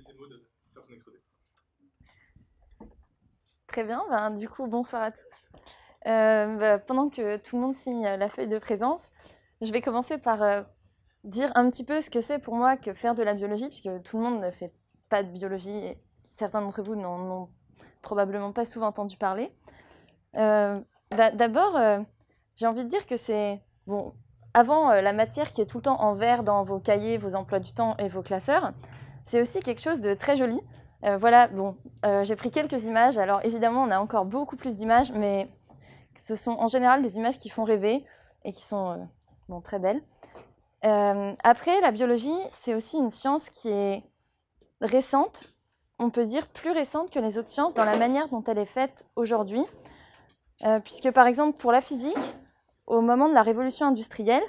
laisser Maud faire son exposé. Très bien, ben, du coup, bonsoir à tous. Euh, bah, pendant que tout le monde signe la feuille de présence, je vais commencer par euh, dire un petit peu ce que c'est pour moi que faire de la biologie, puisque tout le monde ne fait pas de biologie et certains d'entre vous n'en ont probablement pas souvent entendu parler. Euh, bah, D'abord, j'ai envie de dire que c'est. Avant la matière qui est tout le temps en vert dans vos cahiers, vos emplois du temps et vos classeurs, c'est aussi quelque chose de très joli. voilà, bon, j'ai pris quelques images. Alors évidemment, on a encore beaucoup plus d'images, mais ce sont en général des images qui font rêver et qui sont bon, très belles. Euh, après, la biologie, c'est aussi une science qui est récente, on peut dire plus récente que les autres sciences dans la manière dont elle est faite aujourd'hui. Euh, puisque par exemple, pour la physique, au moment de la révolution industrielle,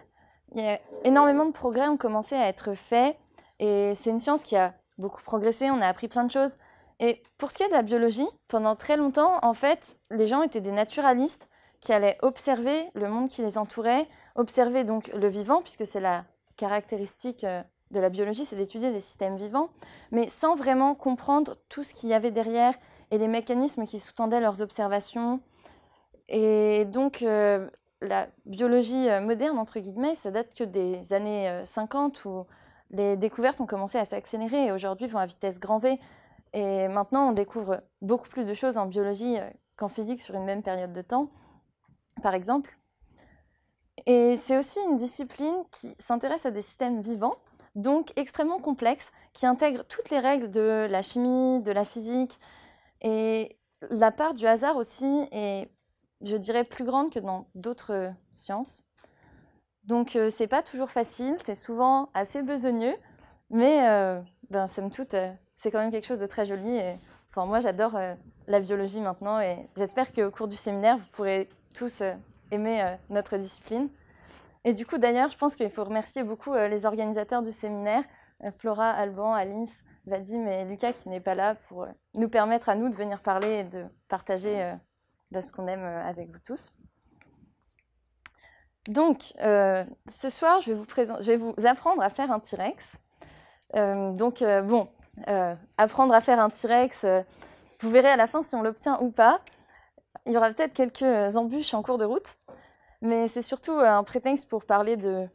il y a énormément de progrès ont commencé à être faits et c'est une science qui a beaucoup progressé, on a appris plein de choses. Et pour ce qui est de la biologie, pendant très longtemps, en fait, les gens étaient des naturalistes qui allaient observer le monde qui les entourait, observer donc le vivant, puisque c'est la caractéristique euh, de la biologie, c'est d'étudier des systèmes vivants, mais sans vraiment comprendre tout ce qu'il y avait derrière et les mécanismes qui sous-tendaient leurs observations. Et donc, euh, la biologie euh, moderne, entre guillemets, ça date que des années 50 où les découvertes ont commencé à s'accélérer et aujourd'hui vont à vitesse grand V. Et maintenant, on découvre beaucoup plus de choses en biologie qu'en physique sur une même période de temps par exemple. Et c'est aussi une discipline qui s'intéresse à des systèmes vivants, donc extrêmement complexes, qui intègrent toutes les règles de la chimie, de la physique. Et la part du hasard aussi est, je dirais, plus grande que dans d'autres sciences. Donc euh, c'est pas toujours facile, c'est souvent assez besogneux, mais euh, ben, somme toute, euh, c'est quand même quelque chose de très joli. Et, enfin, moi, j'adore la biologie maintenant et j'espère qu'au cours du séminaire, vous pourrez tous euh, aimer euh, notre discipline. Et du coup, d'ailleurs, je pense qu'il faut remercier beaucoup euh, les organisateurs du séminaire, Flora, Alban, Alice, Vadim et Lucas qui n'est pas là pour nous permettre à nous de venir parler et de partager bah, ce qu'on aime avec vous tous. Donc, ce soir, je vais, vous apprendre à faire un T-Rex. donc, bon, apprendre à faire un T-Rex, vous verrez à la fin si on l'obtient ou pas. Il y aura peut-être quelques embûches en cours de route, mais c'est surtout euh, un prétexte pour parler de,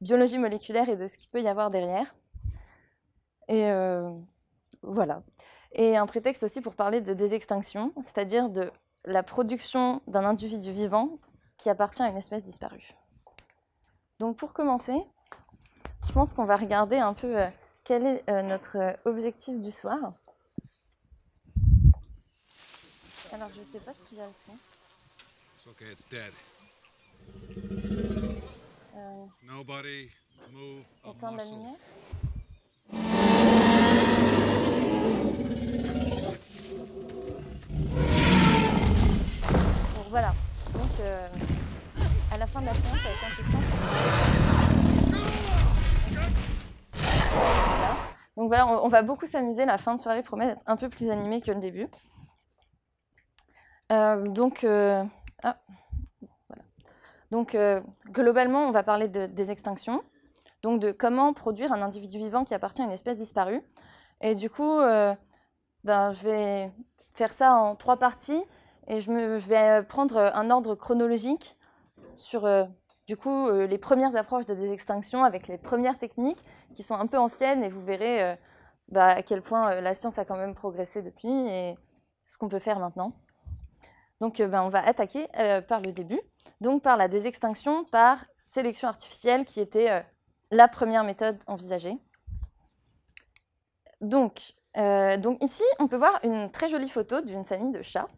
biologie moléculaire et de ce qu'il peut y avoir derrière. Et euh, voilà. Et un prétexte aussi pour parler de désextinction, c'est-à-dire de la production d'un individu vivant qui appartient à une espèce disparue. Donc pour commencer, je pense qu'on va regarder un peu euh, quel est notre objectif du soir. Alors, je sais pas s'il y a le son. It's okay, it's dead. Euh... Nobody move a Éteindre la lumière. Donc voilà. Donc euh, à la fin de la séance, avec un peu de chance, voilà. Donc voilà, on, va beaucoup s'amuser. La fin de soirée promet d'être un peu plus animée que le début. Euh, donc, euh, ah, donc euh, globalement, on va parler de, des extinctions, donc de comment produire un individu vivant qui appartient à une espèce disparue. Et du coup, ben, je vais faire ça en trois parties et je, vais prendre un ordre chronologique sur du coup les premières approches de des extinctions avec les premières techniques qui sont un peu anciennes et vous verrez bah, à quel point la science a quand même progressé depuis et ce qu'on peut faire maintenant. Donc euh, ben, on va attaquer euh, par le début, donc par la désextinction par sélection artificielle qui était euh, la première méthode envisagée. Donc, donc ici, on peut voir une très jolie photo d'une famille de chats.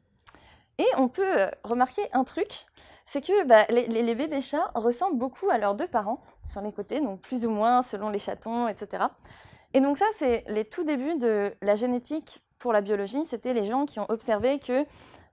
Et on peut remarquer un truc, c'est que bah, les, les, bébés chats ressemblent beaucoup à leurs deux parents sur les côtés, donc plus ou moins selon les chatons, etc. Et donc ça, c'est les tout débuts de la génétique pour la biologie. C'était les gens qui ont observé que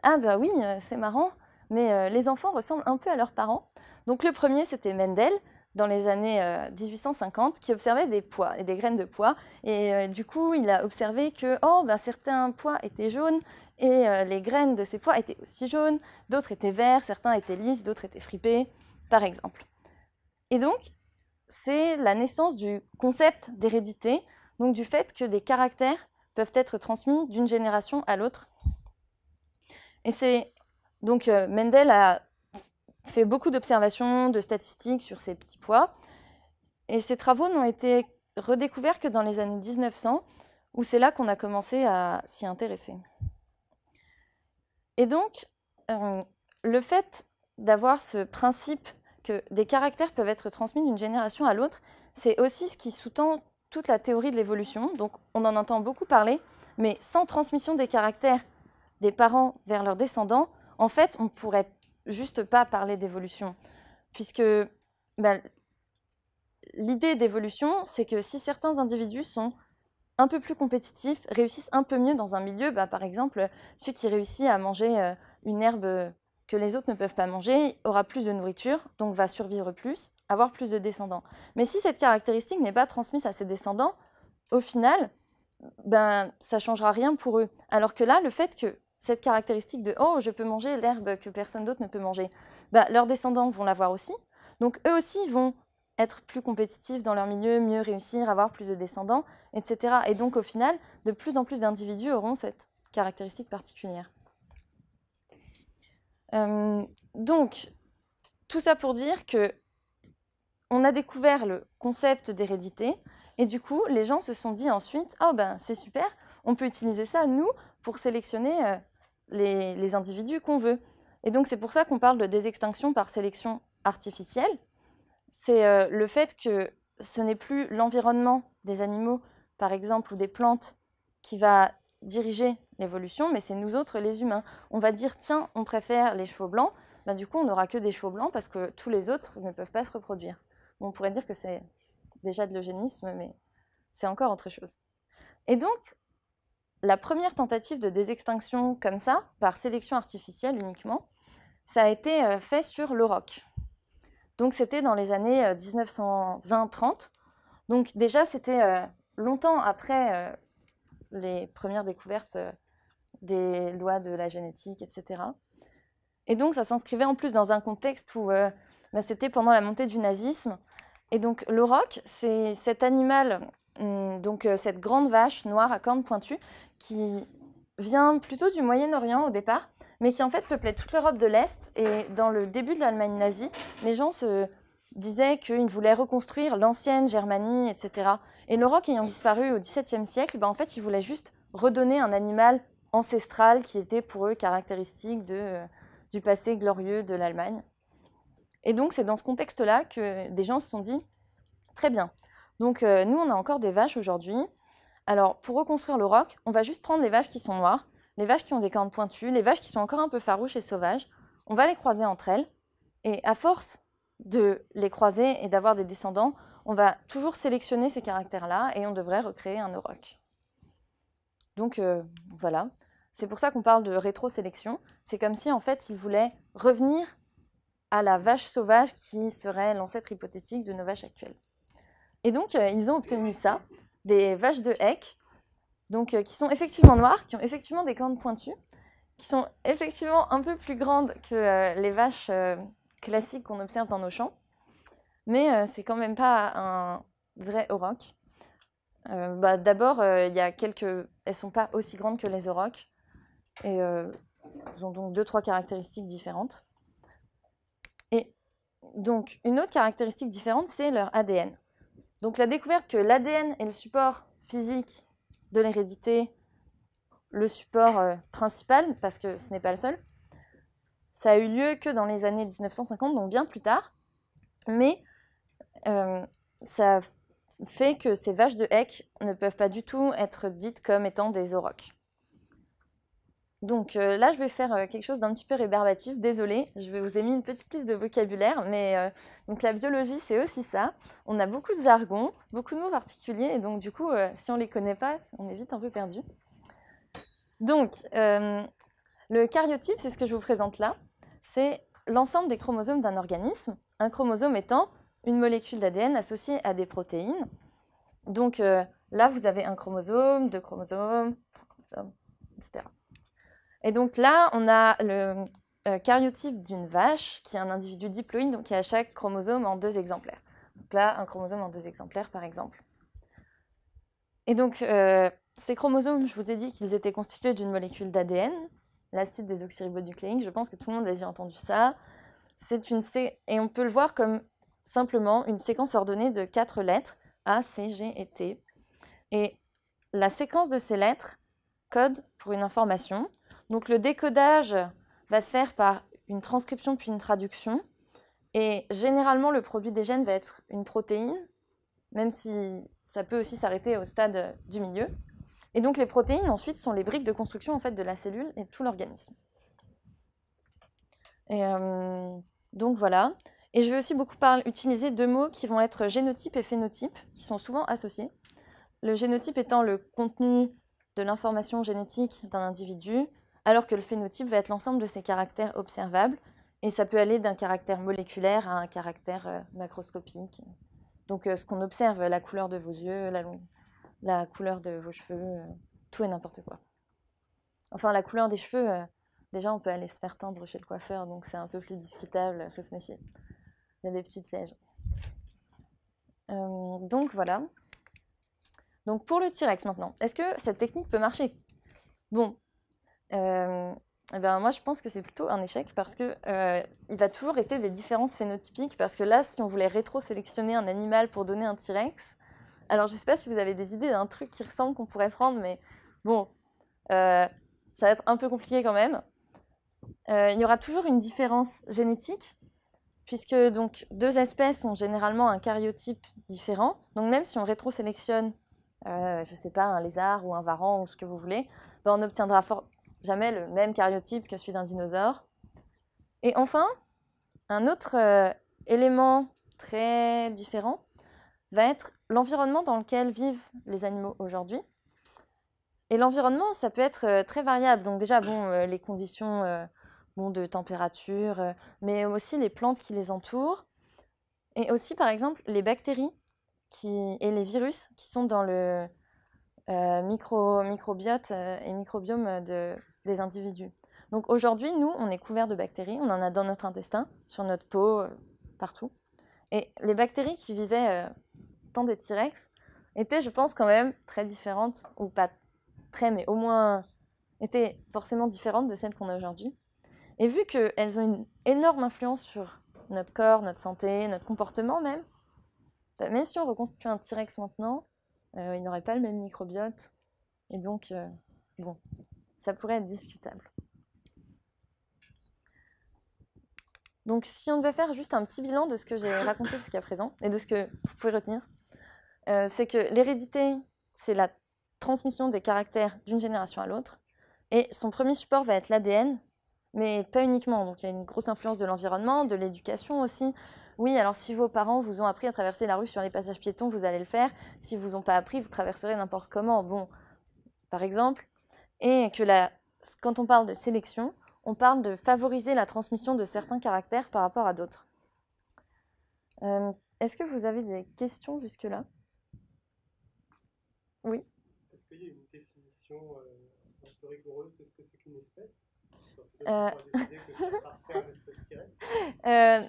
ah bah oui, euh, c'est marrant, mais euh, les enfants ressemblent un peu à leurs parents. Donc le premier, c'était Mendel, dans les années 1850, euh, qui observait des pois et des graines de pois. Et du coup, il a observé que oh, bah, certains pois étaient jaunes et les graines de ces pois étaient aussi jaunes, d'autres étaient verts, certains étaient lisses, d'autres étaient fripés, par exemple. Et donc, c'est la naissance du concept d'hérédité donc du fait que des caractères peuvent être transmis d'une génération à l'autre. Et c'est donc euh, Mendel a fait beaucoup d'observations, de statistiques sur ces petits pois, et ces travaux n'ont été redécouverts que dans les années 1900, où c'est là qu'on a commencé à s'y intéresser. Et donc, euh, le fait d'avoir ce principe que des caractères peuvent être transmis d'une génération à l'autre, c'est aussi ce qui sous-tend toute la théorie de l'évolution. Donc on en entend beaucoup parler, mais sans transmission des caractères des parents vers leurs descendants, en fait, on ne pourrait juste pas parler d'évolution. Puisque bah, l'idée d'évolution, c'est que si certains individus sont un peu plus compétitifs, réussissent un peu mieux dans un milieu, bah, par exemple, celui qui réussit à manger euh, une herbe que les autres ne peuvent pas manger, aura plus de nourriture, donc va survivre plus, avoir plus de descendants. Mais si cette caractéristique n'est pas transmise à ses descendants, au final, ben, ça changera rien pour eux. Alors que là, le fait que cette caractéristique de « oh, je peux manger l'herbe que personne d'autre ne peut manger ben, leurs descendants vont l'avoir aussi. Donc eux aussi vont être plus compétitifs dans leur milieu, mieux réussir, avoir plus de descendants, etc. Et donc au final, de plus en plus d'individus auront cette caractéristique particulière. Euh, donc, tout ça pour dire que on a découvert le concept d'hérédité et du coup, les gens se sont dit ensuite, oh ben c'est super, on peut utiliser ça nous pour sélectionner les, individus qu'on veut. Et donc c'est pour ça qu'on parle de désextinction par sélection artificielle. C'est euh, le fait que ce n'est plus l'environnement des animaux, par exemple, ou des plantes qui va diriger l'évolution, mais c'est nous autres, les humains. On va dire, tiens, on préfère les chevaux blancs, ben, du coup, on n'aura que des chevaux blancs parce que tous les autres ne peuvent pas se reproduire. on pourrait dire que c'est déjà de l'eugénisme, mais c'est encore autre chose. Et donc, la première tentative de désextinction comme ça, par sélection artificielle uniquement, ça a été euh, fait sur l'auroch. Donc c'était dans les années 1920-30. Euh, donc déjà, c'était euh, longtemps après les premières découvertes des lois de la génétique, etc. Et donc ça s'inscrivait en plus dans un contexte où bah, c'était pendant la montée du nazisme. Et donc l'auroch, c'est cet animal donc euh, cette grande vache noire à cornes pointues qui vient plutôt du Moyen-Orient au départ, mais qui en fait peuplait toute l'Europe de l'Est. Et dans le début de l'Allemagne nazie, les gens se disaient qu'ils voulaient reconstruire l'ancienne Germanie, etc. Et le roc ayant disparu au XVIIe siècle, ben, en fait, ils voulaient juste redonner un animal ancestral qui était pour eux caractéristique euh, du passé glorieux de l'Allemagne. Et donc c'est dans ce contexte-là que des gens se sont dit, très bien, donc euh, nous, on a encore des vaches aujourd'hui. Alors pour reconstruire le roc, on va juste prendre les vaches qui sont noires, les vaches qui ont des cornes pointues, les vaches qui sont encore un peu farouches et sauvages. On va les croiser entre elles. Et à force de les croiser et d'avoir des descendants, on va toujours sélectionner ces caractères-là et on devrait recréer un auroch. Donc euh, voilà, c'est pour ça qu'on parle de rétro-sélection. C'est comme si en fait ils voulaient revenir à la vache sauvage qui serait l'ancêtre hypothétique de nos vaches actuelles. Et donc, euh, ils ont obtenu ça, des vaches de Heck, donc, euh, qui sont effectivement noires, qui ont effectivement des cornes pointues, qui sont effectivement un peu plus grandes que euh, les vaches classiques qu'on observe dans nos champs. Mais c'est quand même pas un vrai auroch. Bah, D'abord, il y a quelques... elles sont pas aussi grandes que les aurochs. Et elles ont donc deux, trois caractéristiques différentes. Et donc, une autre caractéristique différente, c'est leur ADN. Donc la découverte que l'ADN est le support physique de l'hérédité, le support euh, principal, parce que ce n'est pas le seul, ça a eu lieu que dans les années 1950, donc bien plus tard, mais euh, ça fait que ces vaches de Heck ne peuvent pas du tout être dites comme étant des aurochs. Donc euh, là, je vais faire euh, quelque chose d'un petit peu rébarbatif, désolé, je vous ai mis une petite liste de vocabulaire, mais euh, donc la biologie, c'est aussi ça. On a beaucoup de jargon, beaucoup de mots particuliers, et donc du coup, si on ne les connaît pas, on est vite un peu perdu. Donc, le cariotype, c'est ce que je vous présente là, c'est l'ensemble des chromosomes d'un organisme, un chromosome étant une molécule d'ADN associée à des protéines. Donc là, vous avez un chromosome, deux chromosomes, trois chromosomes, etc. Et donc là, on a le euh, d'une vache qui est un individu diploïde, donc qui a chaque chromosome en deux exemplaires. Donc là, un chromosome en deux exemplaires, par exemple. Et donc, euh, ces chromosomes, je vous ai dit qu'ils étaient constitués d'une molécule d'ADN, l'acide désoxyribonucléique. Je pense que tout le monde a déjà entendu ça. C'est une et on peut le voir comme simplement une séquence ordonnée de quatre lettres A, C, G et T. Et la séquence de ces lettres code pour une information. Donc le décodage va se faire par une transcription puis une traduction. Et généralement, le produit des gènes va être une protéine, même si ça peut aussi s'arrêter au stade du milieu. Et donc les protéines, ensuite, sont les briques de construction en fait, de la cellule et de tout l'organisme. Et euh, donc voilà. Et je vais aussi beaucoup utiliser deux mots qui vont être génotype et phénotype, qui sont souvent associés. Le génotype étant le contenu de l'information génétique d'un individu, alors que le phénotype va être l'ensemble de ses caractères observables, et ça peut aller d'un caractère moléculaire à un caractère euh, macroscopique. Donc euh, ce qu'on observe, la couleur de vos yeux, la, la couleur de vos cheveux, euh, tout et n'importe quoi. Enfin, la couleur des cheveux, déjà on peut aller se faire teindre chez le coiffeur, donc c'est un peu plus discutable, il faut se méfier. Il y a des petits pièges. donc voilà. Donc pour le T-Rex maintenant, est-ce que cette technique peut marcher? Bon, euh, eh ben moi je pense que c'est plutôt un échec parce que euh, il va toujours rester des différences phénotypiques parce que là si on voulait rétro-sélectionner un animal pour donner un T-Rex, alors je sais pas si vous avez des idées d'un truc qui ressemble qu'on pourrait prendre, mais bon, euh, ça va être un peu compliqué quand même. il y aura toujours une différence génétique puisque donc deux espèces ont généralement un karyotype différent. Donc même si on rétro-sélectionne je ne sais pas, un lézard ou un varan ou ce que vous voulez, ben, on n'obtiendra jamais le même cariotype que celui d'un dinosaure. Et enfin, un autre euh, élément très différent va être l'environnement dans lequel vivent les animaux aujourd'hui. Et l'environnement, ça peut être euh, très variable. Donc déjà, bon, les conditions bon, de température, mais aussi les plantes qui les entourent. Et aussi, par exemple, les bactéries et les virus qui sont dans le euh, micro, microbiote euh, et microbiome de, des individus. Donc aujourd'hui, nous, on est couvert de bactéries, on en a dans notre intestin, sur notre peau, euh, partout. Et les bactéries qui vivaient dans des T-Rex étaient, je pense, quand même très différentes, ou pas très, mais au moins étaient forcément différentes de celles qu'on a aujourd'hui. Et vu qu'elles ont une énorme influence sur notre corps, notre santé, notre comportement même, bah, même si on reconstitue un T-Rex maintenant, euh, il n'aurait pas le même microbiote. Et donc, euh, bon, ça pourrait être discutable. Donc, si on devait faire juste un petit bilan de ce que j'ai raconté jusqu'à présent et de ce que vous pouvez retenir, euh, c'est que l'hérédité, c'est la transmission des caractères d'une génération à l'autre. Et son premier support va être l'ADN, mais pas uniquement. Donc, il y a une grosse influence de l'environnement, de l'éducation aussi. Oui, alors si vos parents vous ont appris à traverser la rue sur les passages piétons, vous allez le faire. Si vous ont pas appris, vous traverserez n'importe comment. Bon, par exemple. Et que la, quand on parle de sélection, on parle de favoriser la transmission de certains caractères par rapport à d'autres. Euh, est-ce que vous avez des questions jusque-là? Oui. Est-ce qu'il y a une définition euh, un peu rigoureuse de ce que c'est qu'une espèce? Euh...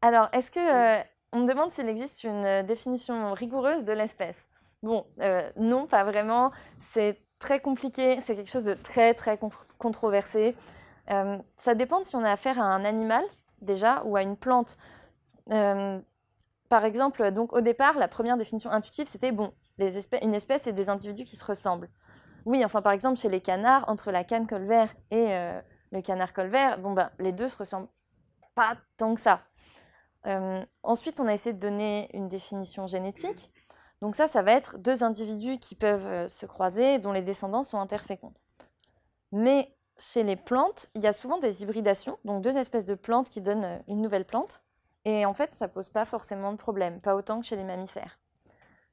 Alors, est-ce que euh, on me demande s'il existe une définition rigoureuse de l'espèce? Bon, non, pas vraiment. C'est très compliqué. C'est quelque chose de très très controversé. ça dépend si on a affaire à un animal déjà ou à une plante. par exemple, donc au départ, la première définition intuitive, c'était bon, une espèce et des individus qui se ressemblent. Oui, enfin par exemple chez les canards, entre la canne colvert et le canard colvert, bon ben les deux se ressemblent pas tant que ça. Euh, ensuite, on a essayé de donner une définition génétique. Donc ça, ça va être deux individus qui peuvent euh, se croiser, dont les descendants sont interféconds. Mais chez les plantes, il y a souvent des hybridations, donc deux espèces de plantes qui donnent euh, une nouvelle plante. Et en fait, ça pose pas forcément de problème, pas autant que chez les mammifères.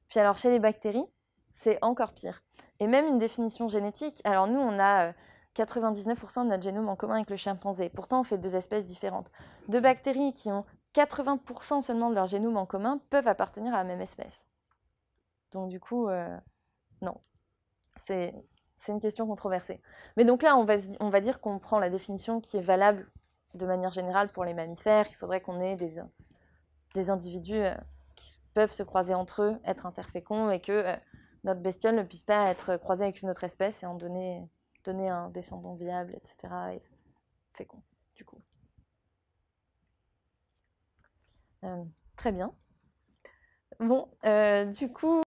Puis alors chez les bactéries, c'est encore pire. Et même une définition génétique, alors nous, on a 99% de notre génome en commun avec le chimpanzé. Pourtant, on fait deux espèces différentes. Deux bactéries qui ont 80% seulement de leur génome en commun peuvent appartenir à la même espèce. Donc du coup, euh, non. C'est une question controversée. Mais donc là, on va, dire qu'on prend la définition qui est valable de manière générale pour les mammifères. Il faudrait qu'on ait des, individus euh, qui peuvent se croiser entre eux, être interféconds, et que euh, notre bestiole ne puisse pas être croisée avec une autre espèce et en donner, un descendant viable, etc. et fécond, du coup. Très bien. Bon, euh, du coup,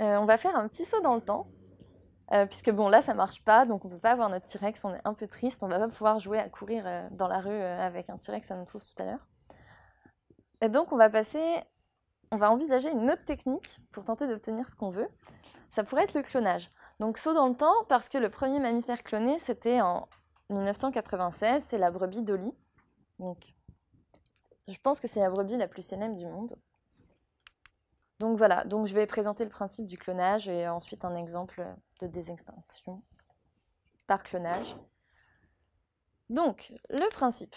euh, on va faire un petit saut dans le temps. Euh, puisque bon, là, ça marche pas, donc on peut pas avoir notre T-Rex, on est un peu triste, on va pas pouvoir jouer à courir dans la rue avec un T-Rex à notre tout à l'heure. Et donc, on va passer, on va envisager une autre technique pour tenter d'obtenir ce qu'on veut. Ça pourrait être le clonage. Donc, saut dans le temps, parce que le premier mammifère cloné, c'était en 1996, c'est la brebis Dolly. Donc, je pense que c'est la brebis la plus célèbre du monde. Donc voilà, donc je vais présenter le principe du clonage et ensuite un exemple de désextinction par clonage. Donc, le principe,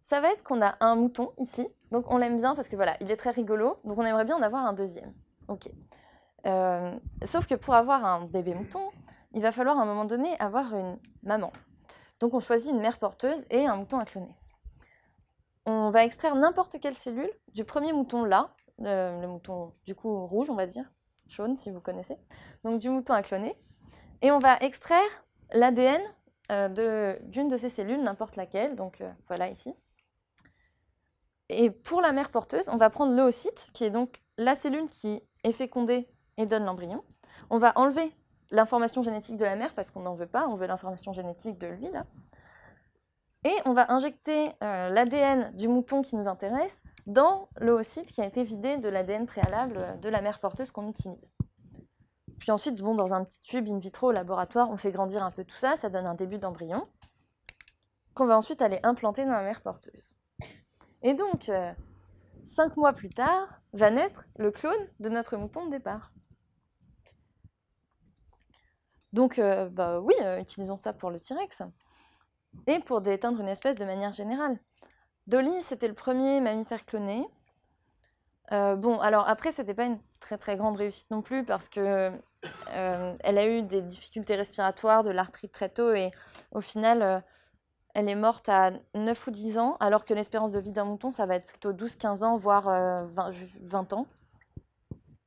ça va être qu'on a un mouton ici, donc on l'aime bien parce que voilà, il est très rigolo, donc on aimerait bien en avoir un deuxième. Ok. Euh, sauf que pour avoir un bébé mouton, il va falloir à un moment donné avoir une maman. Donc on choisit une mère porteuse et un mouton à cloner. On va extraire n'importe quelle cellule du premier mouton là, euh, le mouton du coup rouge, on va dire, jaune si vous connaissez, donc du mouton à cloner, et on va extraire l'ADN euh, d'une de, ces cellules, n'importe laquelle, donc euh, voilà ici. Et pour la mère porteuse, on va prendre l'oocyte, qui est donc la cellule qui est fécondée et donne l'embryon. On va enlever l'information génétique de la mère parce qu'on n'en veut pas, on veut l'information génétique de lui là. Et on va injecter euh, l'ADN du mouton qui nous intéresse dans l'oocyte qui a été vidé de l'ADN préalable de la mère porteuse qu'on utilise. Puis ensuite, dans un petit tube in vitro au laboratoire, on fait grandir un peu tout ça, ça donne un début d'embryon, qu'on va ensuite aller implanter dans la mère porteuse. Et donc, euh, cinq mois plus tard, va naître le clone de notre mouton de départ. Donc, euh, bah oui, euh, utilisons ça pour le T-Rex. Et pour déteindre une espèce de manière générale. Dolly, c'était le premier mammifère cloné. Euh, bon, alors après, c'était pas une très très grande réussite non plus parce que euh, elle a eu des difficultés respiratoires, de l'arthrite très tôt et au final, euh, elle est morte à 9 ou 10 ans, alors que l'espérance de vie d'un mouton, ça va être plutôt 12-15 ans, voire 20, 20, ans.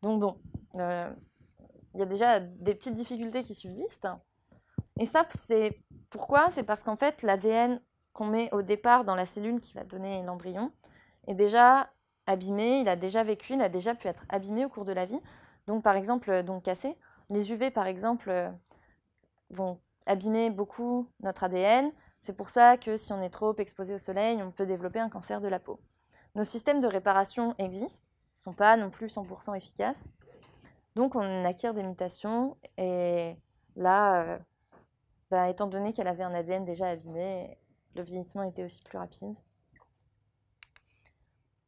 Donc bon, il y a déjà des petites difficultés qui subsistent. Et ça, c'est pourquoi? C'est parce qu'en fait, l'ADN qu'on met au départ dans la cellule qui va donner l'embryon est déjà abîmé, il a déjà vécu, il a déjà pu être abîmé au cours de la vie. Donc par exemple, donc cassé. Les UV par exemple vont abîmer beaucoup notre ADN. C'est pour ça que si on est trop exposé au soleil, on peut développer un cancer de la peau. Nos systèmes de réparation existent, ne sont pas non plus 100% efficaces. Donc on acquiert des mutations et là, euh, bah, étant donné qu'elle avait un ADN déjà abîmé, le vieillissement était aussi plus rapide.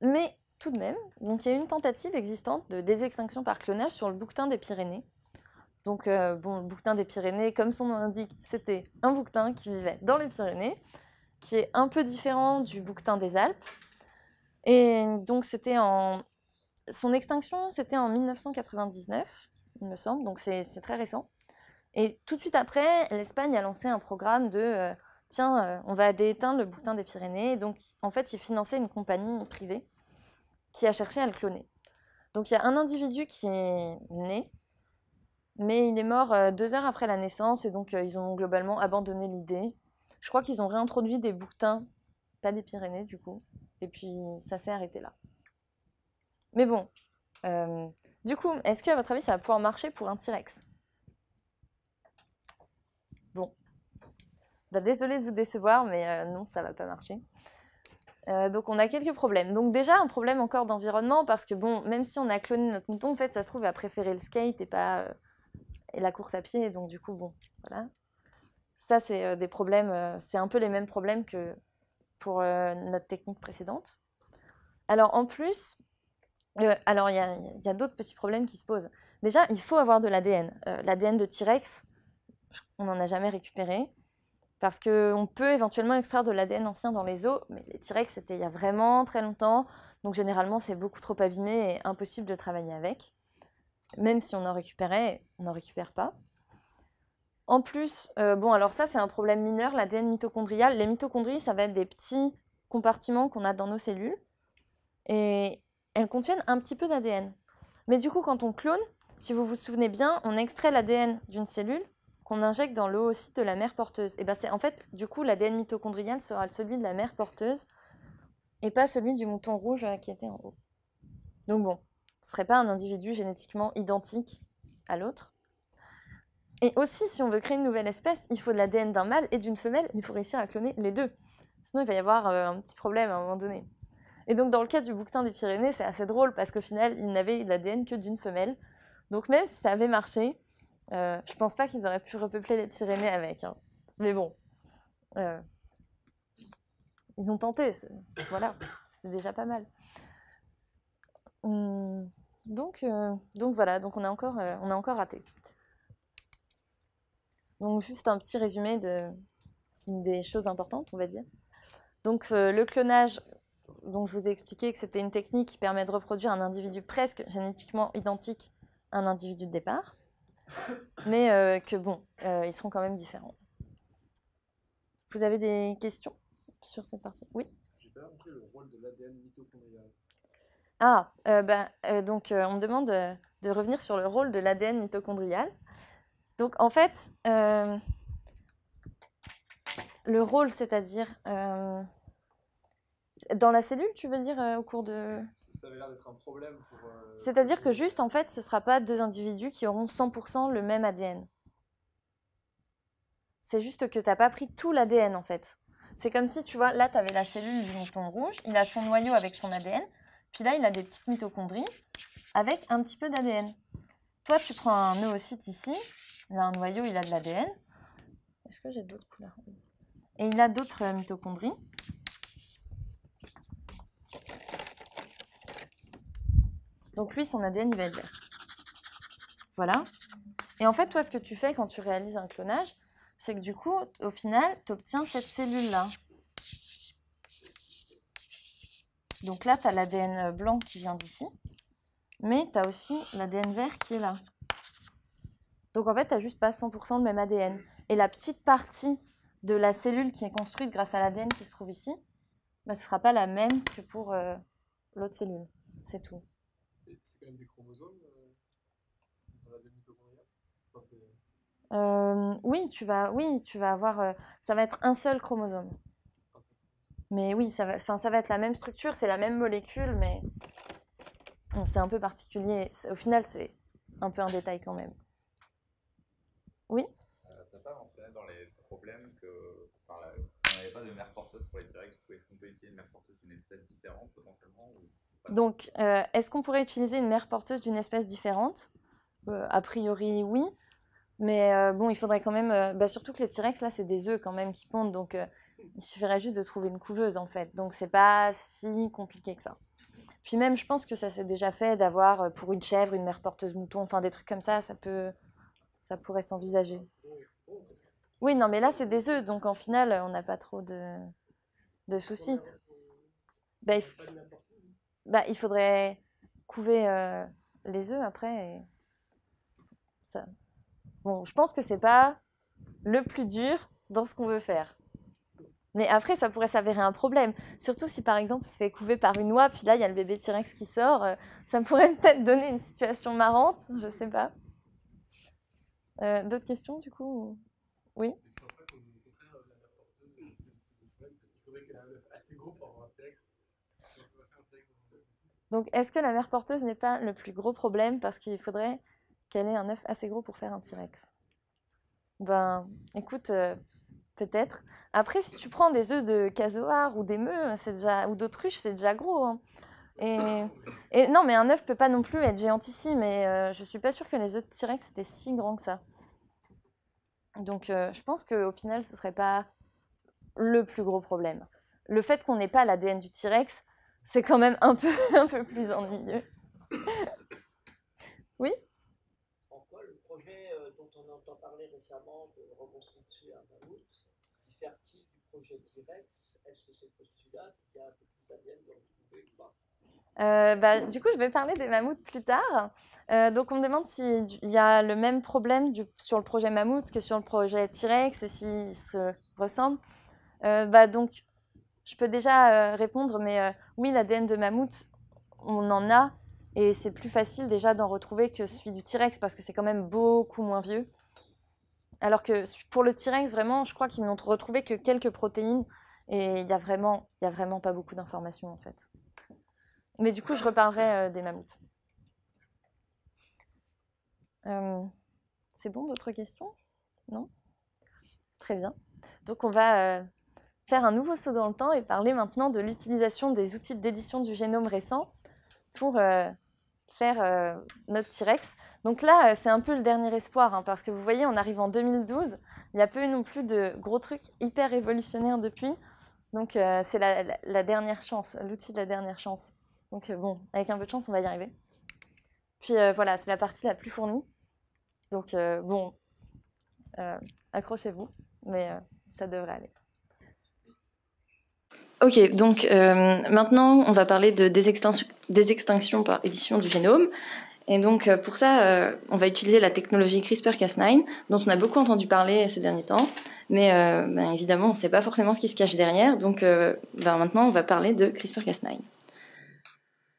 Mais tout de même, donc il y a une tentative existante de désextinction par clonage sur le bouquetin des Pyrénées. Donc, euh, bon, le bouquetin des Pyrénées, comme son nom l'indique, c'était un bouquetin qui vivait dans les Pyrénées, qui est un peu différent du bouquetin des Alpes. Et donc, c'était en. Son extinction, c'était en 1999, il me semble, donc c'est très récent. Et tout de suite après, l'Espagne a lancé un programme de. Euh, tiens, euh, on va déteindre le bouquetin des Pyrénées. Donc, en fait, il finançait une compagnie privée qui a cherché à le cloner. Donc, il y a un individu qui est né, mais il est mort euh, deux heures après la naissance, et donc ils ont globalement abandonné l'idée. Je crois qu'ils ont réintroduit des bouquetins, pas des Pyrénées du coup, et puis ça s'est arrêté là. Mais bon, du coup, est-ce que à votre avis ça va pouvoir marcher pour un T-Rex bah, désolée de vous décevoir, mais euh, non, ça va pas marcher. Euh, donc on a quelques problèmes. Donc déjà un problème encore d'environnement parce que bon, même si on a cloné notre mouton, en fait ça se trouve à préférer le skate et pas euh, et la course à pied. Donc du coup bon, voilà. Ça c'est des problèmes, c'est un peu les mêmes problèmes que pour notre technique précédente. Alors en plus, alors il y a, y a d'autres petits problèmes qui se posent. Déjà il faut avoir de l'ADN. L'ADN de T-Rex, on n'en a jamais récupéré. Parce qu'on peut éventuellement extraire de l'ADN ancien dans les os, mais les T-Rex, c'était il y a vraiment très longtemps. Donc généralement, c'est beaucoup trop abîmé et impossible de travailler avec. Même si on en récupérait, on n'en récupère pas. En plus, euh, bon, alors ça, c'est un problème mineur, l'ADN mitochondrial. Les mitochondries, ça va être des petits compartiments qu'on a dans nos cellules. Et elles contiennent un petit peu d'ADN. Mais du coup, quand on clone, si vous vous souvenez bien, on extrait l'ADN d'une cellule qu'on injecte dans l'oocyte de la mère porteuse. Et ben c'est en fait, du coup, l'ADN mitochondrial sera celui de la mère porteuse et pas celui du mouton rouge euh, qui était en haut. Donc bon, ce serait pas un individu génétiquement identique à l'autre. Et aussi, si on veut créer une nouvelle espèce, il faut de l'ADN d'un mâle et d'une femelle. Il faut réussir à cloner les deux. Sinon, il va y avoir euh, un petit problème à un moment donné. Et donc, dans le cas du bouquetin des Pyrénées, c'est assez drôle parce qu'au final, il n'avait l'ADN que d'une femelle. Donc, même si ça avait marché, euh, je pense pas qu'ils auraient pu repeupler les Pyrénées avec. Hein. Mais bon, euh, ils ont tenté. Voilà, c'était déjà pas mal. Hum, donc, donc voilà, donc on a encore, on a encore raté. Donc juste un petit résumé de, des choses importantes, on va dire. Donc euh, le clonage, donc je vous ai expliqué que c'était une technique qui permet de reproduire un individu presque génétiquement identique à un individu de départ, mais euh, que bon, euh, ils seront quand même différents. Vous avez des questions sur cette partie? Oui? J'ai pas compris le rôle de l'ADN mitochondrial. Ah, bah, donc on me demande de revenir sur le rôle de l'ADN mitochondrial. Donc en fait, euh, le rôle, c'est-à-dire euh, dans la cellule, tu veux dire euh, au cours de. Ça avait l'air d'être un problème pour. c'est-à-dire que juste en fait, ce ne sera pas deux individus qui auront 100% le même ADN. C'est juste que tu n'as pas pris tout l'ADN en fait. C'est comme si, tu vois, là, tu avais la cellule du mouton rouge, il a son noyau avec son ADN, puis là, il a des petites mitochondries avec un petit peu d'ADN. Toi, tu prends un oocyte ici, il a un noyau, il a de l'ADN. Est-ce que j'ai d'autres couleurs? Et il a d'autres euh, mitochondries. Donc lui, son ADN, il va être vert. Voilà. Et en fait, toi, ce que tu fais quand tu réalises un clonage, c'est que du coup, au final, tu obtiens cette cellule-là. Donc là, tu as l'ADN blanc qui vient d'ici, mais tu as aussi l'ADN vert qui est là. Donc en fait, tu n'as juste pas 100% le même ADN. Et la petite partie de la cellule qui est construite grâce à l'ADN qui se trouve ici, bah, ce ne sera pas la même que pour euh, l'autre cellule. C'est tout. C'est quand même des chromosomes euh, dans euh, oui, tu vas, oui, tu vas avoir. ça va être un seul chromosome. Mais oui, ça va, ça va être la même structure, c'est la même molécule, mais c'est un peu particulier. Au final, c'est un peu un détail quand même. Oui? Euh, Tu n'as pas mentionné dans les problèmes pas de mère porteuse pour les T-Rex. Est-ce qu'on peut utiliser une mère porteuse d'une espèce différente potentiellement Donc, euh, est-ce qu'on pourrait utiliser une mère porteuse d'une espèce différente? Euh, A priori, oui. Mais bon, il faudrait quand même. Bah, surtout que les T-Rex, là, c'est des œufs quand même qui pondent. Donc, il suffirait juste de trouver une couveuse, en fait. Donc, c'est pas si compliqué que ça. Puis même, je pense que ça s'est déjà fait d'avoir pour une chèvre une mère porteuse mouton, enfin des trucs comme ça, ça peut, ça pourrait s'envisager. Oui, non, mais là, c'est des œufs, donc en final, on n'a pas trop de, soucis. Bah, il, bah, il faudrait couver euh, les œufs après. Ça... Bon, je pense que c'est pas le plus dur dans ce qu'on veut faire. Mais après, ça pourrait s'avérer un problème. Surtout si, par exemple, se fait couver par une oie, puis là, il y a le bébé T-Rex qui sort. Euh, ça pourrait peut-être donner une situation marrante, je sais pas. Euh, d'autres questions, du coup Oui Donc, est-ce que la mère porteuse n'est pas le plus gros problème parce qu'il faudrait qu'elle ait un œuf assez gros pour faire un T-Rex Ben, écoute, euh, peut-être. Après, si tu prends des œufs de casoar ou des meux, c'est déjà ou d'autruche, c'est déjà gros. Hein. Et, et, non, mais un œuf peut pas non plus être géantissime. Mais euh, je suis pas sûre que les œufs de T-Rex étaient si grands que ça. Donc euh, je pense qu'au final, ce ne serait pas le plus gros problème. Le fait qu'on n'ait pas l'ADN du T-Rex, c'est quand même un peu, plus ennuyeux. oui? Pourquoi le projet euh, dont on entend parler récemment de reconstituer un mammouth diffère-t-il du projet T-Rex? Est-ce que c'est postulat? Qu'il y a un petit ADN de retrouver ou pas? Euh, bah, du coup, je vais parler des mammouths plus tard. Euh, donc, on me demande s'il y a le même problème sur le projet mammouth que sur le projet T-Rex et s'ils se ressemblent. Euh, bah, donc, je peux déjà répondre, mais oui, l'ADN de mammouth, on en a et c'est plus facile déjà d'en retrouver que celui du T-Rex parce que c'est quand même beaucoup moins vieux. Alors que pour le T-Rex, vraiment, je crois qu'ils n'ont retrouvé que quelques protéines et il n'y a, a vraiment pas beaucoup d'informations en fait. Mais du coup, je reparlerai euh, des mammouths. Euh, c'est bon, d'autres questions? Non? Très bien. Donc on va euh, faire un nouveau saut dans le temps et parler maintenant de l'utilisation des outils d'édition du génome récent pour faire notre T-Rex. Donc là, c'est un peu le dernier espoir, hein, parce que vous voyez, on arrive en 2012, il n'y a pas eu non plus de gros trucs hyper révolutionnaires depuis. Donc c'est la, dernière chance, l'outil de la dernière chance. Donc euh, bon, avec un peu de chance, on va y arriver. Puis euh, voilà, c'est la partie la plus fournie. Donc euh, bon, accrochez-vous, mais ça devrait aller. Ok, donc maintenant on va parler de des, extinctions par édition du génome. Et donc pour ça, on va utiliser la technologie CRISPR-Cas9, dont on a beaucoup entendu parler ces derniers temps. Mais ben, évidemment, on ne sait pas forcément ce qui se cache derrière. Donc ben, maintenant, on va parler de CRISPR-Cas9.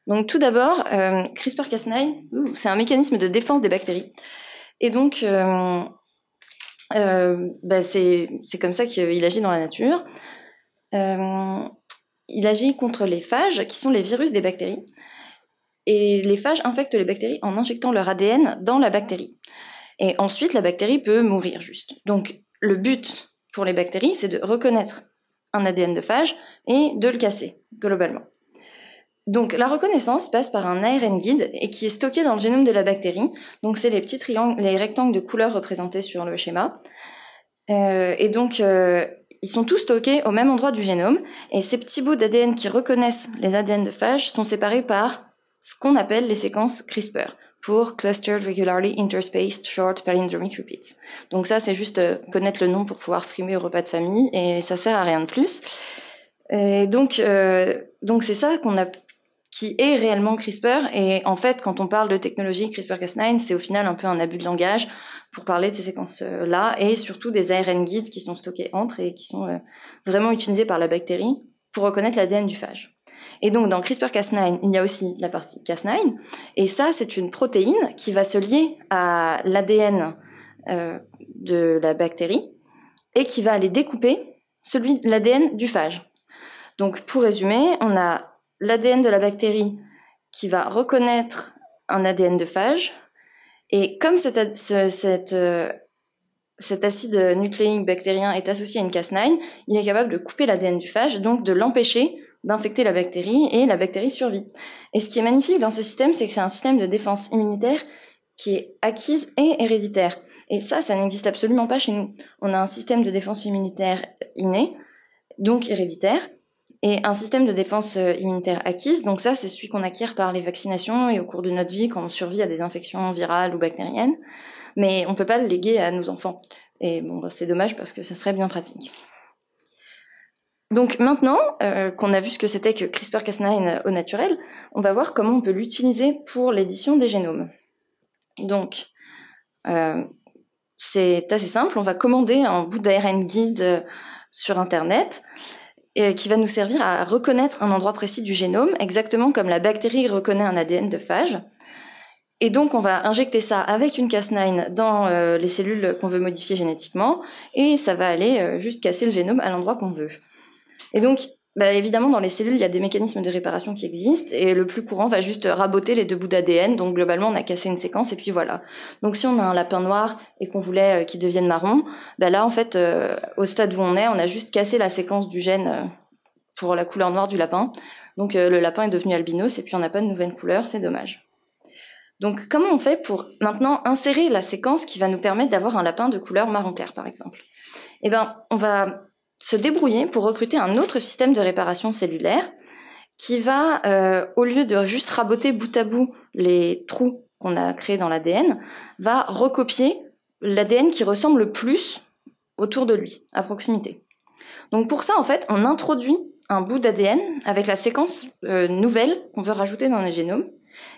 Donc tout d'abord, euh, CRISPR-Cas9, c'est un mécanisme de défense des bactéries. Et donc, euh, euh, bah, c'est comme ça qu'il agit dans la nature. Il agit contre les phages, qui sont les virus des bactéries. Et les phages infectent les bactéries en injectant leur ADN dans la bactérie. Et ensuite, la bactérie peut mourir juste. Donc, le but pour les bactéries, c'est de reconnaître un ADN de phage et de le casser, globalement. Donc la reconnaissance passe par un ARN guide et qui est stocké dans le génome de la bactérie. Donc c'est les petits triangles, les rectangles de couleur représentés sur le schéma. Euh, et donc euh, ils sont tous stockés au même endroit du génome. Et ces petits bouts d'ADN qui reconnaissent les ADN de phage sont séparés par ce qu'on appelle les séquences CRISPR pour Clustered Regularly Interspaced Short Palindromic Repeats. Donc ça, c'est juste euh, connaître le nom pour pouvoir frimer au repas de famille et ça sert à rien de plus. Et donc, euh, donc c'est ça qu'on a est réellement CRISPR. Et en fait, quand on parle de technologie CRISPR-Cas9, c'est au final un peu un abus de langage pour parler de ces séquences-là et surtout des ARN guides qui sont stockés entre et qui sont euh, vraiment utilisés par la bactérie pour reconnaître l'ADN du phage. Et donc dans CRISPR-Cas9, il y a aussi la partie Cas9, et ça c'est une protéine qui va se lier à l'ADN euh, de la bactérie et qui va aller découper celui l'ADN du phage. Donc pour résumer, on a l'ADN de la bactérie qui va reconnaître un ADN de phage. Et comme cet, euh, cet acide nucléique bactérien est associé à une Cas9, il est capable de couper l'ADN du phage, donc de l'empêcher d'infecter la bactérie et la bactérie survit. Et ce qui est magnifique dans ce système, c'est que c'est un système de défense immunitaire qui est acquise et héréditaire. Et ça, ça n'existe absolument pas chez nous. On a un système de défense immunitaire inné, donc héréditaire, et un système de défense euh, immunitaire acquise. Donc ça, c'est celui qu'on acquiert par les vaccinations et au cours de notre vie quand on survit à des infections virales ou bactériennes. Mais on peut pas le léguer à nos enfants. Et bon, bah, c'est dommage parce que ce serait bien pratique. Donc maintenant euh, qu'on a vu ce que c'était que CRISPR-Cas9 au naturel, on va voir comment on peut l'utiliser pour l'édition des génomes. Donc, euh, c'est assez simple, on va commander un bout d'ARN guide sur Internet qui va nous servir à reconnaître un endroit précis du génome, exactement comme la bactérie reconnaît un ADN de phage. Et donc, on va injecter ça avec une Cas9 dans euh, les cellules qu'on veut modifier génétiquement, et ça va aller euh, juste casser le génome à l'endroit qu'on veut. Et donc, bah, évidemment, dans les cellules, il y a des mécanismes de réparation qui existent, et le plus courant va juste raboter les deux bouts d'ADN. Donc, globalement, on a cassé une séquence, et puis voilà. Donc, si on a un lapin noir et qu'on voulait euh, qu'il devienne marron, bah là, en fait, euh, au stade où on est, on a juste cassé la séquence du gène euh, pour la couleur noire du lapin. Donc, le lapin est devenu albinos, et puis on n'a pas de nouvelle couleur, c'est dommage. Donc, comment on fait pour maintenant insérer la séquence qui va nous permettre d'avoir un lapin de couleur marron clair, par exemple? Eh ben, on va se débrouiller pour recruter un autre système de réparation cellulaire qui va, euh, au lieu de juste raboter bout à bout les trous qu'on a créés dans l'ADN, va recopier l'ADN qui ressemble le plus autour de lui, à proximité. Donc pour ça, en fait, on introduit un bout d'ADN avec la séquence euh, nouvelle qu'on veut rajouter dans le génome.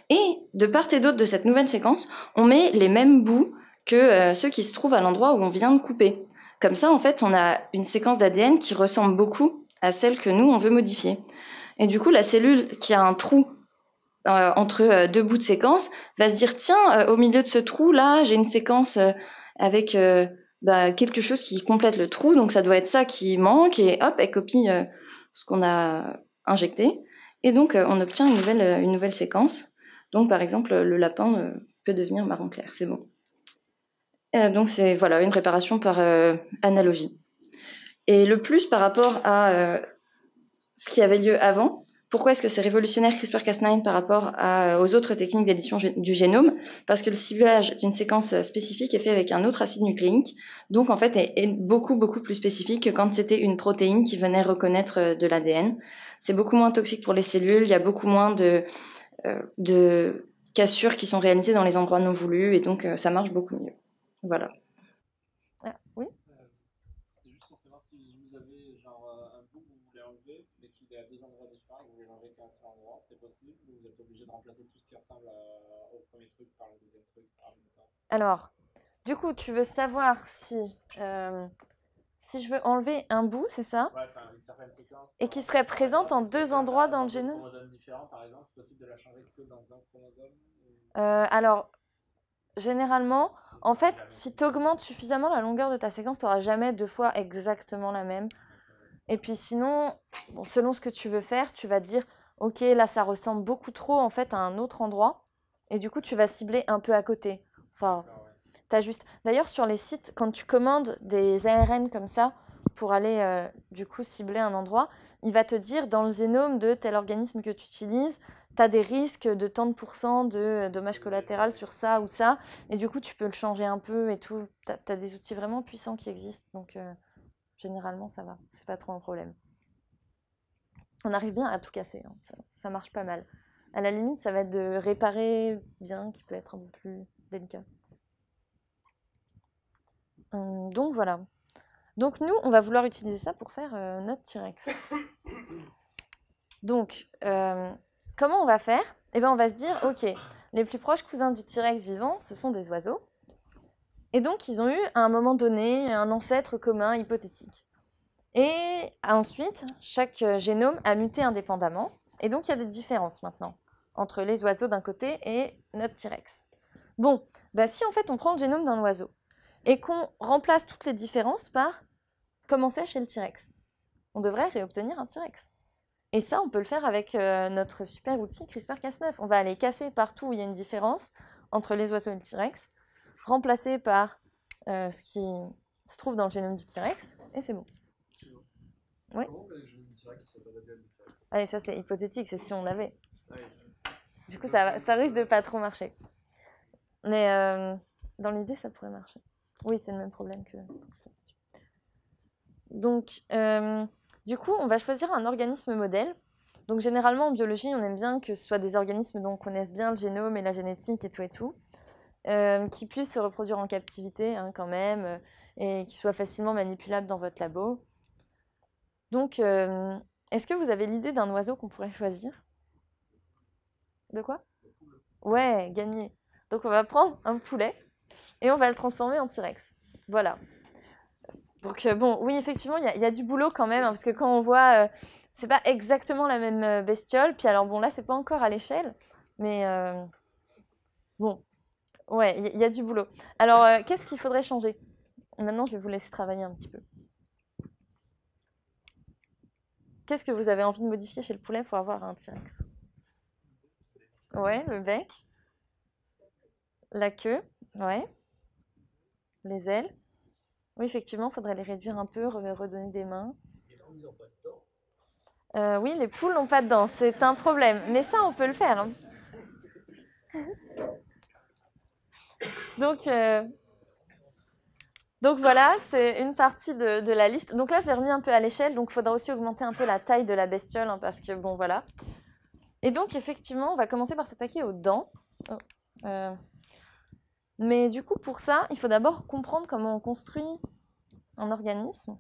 Et de part et d'autre de cette nouvelle séquence, on met les mêmes bouts que euh, ceux qui se trouvent à l'endroit où on vient de couper. Comme ça, en fait, on a une séquence d'ADN qui ressemble beaucoup à celle que nous, on veut modifier. Et du coup, la cellule qui a un trou euh, entre euh, deux bouts de séquence va se dire tiens euh, au milieu de ce trou là j'ai une séquence avec bah, quelque chose qui complète le trou. Donc ça doit être ça qui manque et hop elle copie ce qu'on a injecté. Et donc on obtient une nouvelle une nouvelle séquence. Donc par exemple le lapin peut devenir marron clair. C'est bon donc c'est voilà une réparation par euh, analogie et le plus par rapport à euh, ce qui avait lieu avant pourquoi est-ce que c'est révolutionnaire CRISPR-Cas9 par rapport aux autres techniques d'édition du génome? Parce que le ciblage d'une séquence euh, spécifique est fait avec un autre acide nucléique, donc en fait est, beaucoup beaucoup plus spécifique que quand c'était une protéine qui venait reconnaître euh, de l'ADN. C'est beaucoup moins toxique pour les cellules, il y a beaucoup moins de, euh, cassures qui sont réalisées dans les endroits non voulus, et donc euh, ça marche beaucoup mieux. Voilà. Ah, oui Euh, C'est juste pour savoir si vous avez genre euh, un bout que vous voulez enlever, mais qu'il est à deux endroits différents et que vous voulez l'enlever qu'à un seul endroit, c'est possible ou vous êtes obligé de remplacer tout ce qui ressemble à- au premier truc par le deuxième truc en même temps Alors, du coup, tu veux savoir si, euh, si je veux enlever un bout, c'est ça? Ouais, enfin une certaine séquence. Et qui serait présente en deux endroits a dans le génome? par exemple, c'est possible de la changer que dans un chromosome Euh, alors, généralement, en fait, si tu augmentes suffisamment la longueur de ta séquence, tu n'auras jamais deux fois exactement la même. Et puis sinon, bon, selon ce que tu veux faire, tu vas dire, ok, là, ça ressemble beaucoup trop en fait à un autre endroit. Et du coup, tu vas cibler un peu à côté. Enfin. T'as juste. D'ailleurs, sur les sites, quand tu commandes des ARN comme ça pour aller euh, du coup cibler un endroit, il va te dire dans le génome de tel organisme que tu utilises, tu as des risques de tant de pourcents de euh, dommages collatéraux sur ça ou ça, et du coup tu peux le changer un peu et tout. Tu as, des outils vraiment puissants qui existent, donc euh, généralement ça va, c'est pas trop un problème. On arrive bien à tout casser, hein, ça, ça marche pas mal. À la limite, ça va être de réparer bien, qui peut être un peu plus délicat. Hum, donc voilà. Donc nous, on va vouloir utiliser ça pour faire euh, notre T-Rex. Donc, euh, comment on va faire? Eh bien, on va se dire, ok, les plus proches cousins du T-Rex vivant, ce sont des oiseaux. Et donc, ils ont eu, à un moment donné, un ancêtre commun hypothétique. Et ensuite, chaque euh, génome a muté indépendamment. Et donc, il y a des différences maintenant entre les oiseaux d'un côté et notre T-Rex. Bon, bah si en fait on prend le génome d'un oiseau et qu'on remplace toutes les différences par comment c'est chez le T-Rex, on devrait réobtenir un T-Rex. Et ça, on peut le faire avec euh, notre super outil CRISPR-Cas9. On va aller casser partout où il y a une différence entre les oiseaux et le T-Rex, remplacer par euh, ce qui se trouve dans le génome du T-Rex, et c'est bon. Génome du T-Rex ça c'est hypothétique, c'est si on avait. Ah oui. Du coup, ça risque de pas trop marcher. Mais euh, dans l'idée, ça pourrait marcher. Oui, c'est le même problème que. Donc, euh, du coup, on va choisir un organisme modèle. Donc, généralement, en biologie, on aime bien que ce soit des organismes dont on connaisse bien le génome et la génétique et tout et tout, euh, qui puissent se reproduire en captivité hein, quand même, euh, et qui soient facilement manipulables dans votre labo. Donc, est-ce que vous avez l'idée d'un oiseau qu'on pourrait choisir? De quoi? Ouais, gagné. Donc on va prendre un poulet et on va le transformer en T-Rex. Voilà. Donc euh, bon, oui, effectivement, il y, a- du boulot quand même, hein, parce que quand on voit, euh, c'est pas exactement la même euh, bestiole. Puis alors bon, là, c'est pas encore à l'échelle, mais bon, ouais, il y, y a du boulot. Alors, qu'est-ce qu'il faudrait changer? Maintenant, je vais vous laisser travailler un petit peu. Qu'est-ce que vous avez envie de modifier chez le poulet pour avoir un T-Rex? Ouais, le bec. La queue, ouais. Les ailes. Oui, effectivement, il faudrait les réduire un peu, re- redonner des mains. Les poules n'ont pas de dents. Euh, oui, les poules n'ont pas de dents, c'est un problème. Mais ça, on peut le faire. hein. Donc, euh, donc voilà, c'est une partie de, de la liste. Donc là, je l'ai remis un peu à l'échelle, donc il faudra aussi augmenter un peu la taille de la bestiole, hein, parce que bon, voilà. Et donc, effectivement, on va commencer par s'attaquer aux dents. Oh, euh, Mais du coup, pour ça, il faut d'abord comprendre comment on construit un organisme.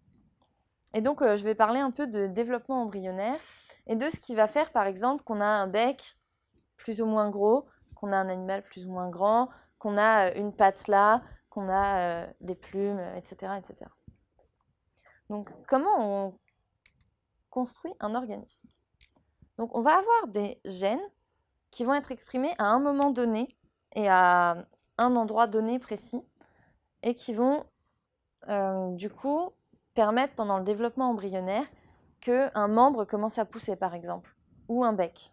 Et donc, euh, je vais parler un peu de développement embryonnaire et de ce qui va faire, par exemple, qu'on a un bec plus ou moins gros, qu'on a un animal plus ou moins grand, qu'on a euh, une patte là, qu'on a euh, des plumes, etc., etc. Donc, comment on construit un organisme? Donc, on va avoir des gènes qui vont être exprimés à un moment donné et à un endroit donné précis et qui vont euh, du coup permettre pendant le développement embryonnaire qu'un membre commence à pousser par exemple ou un bec.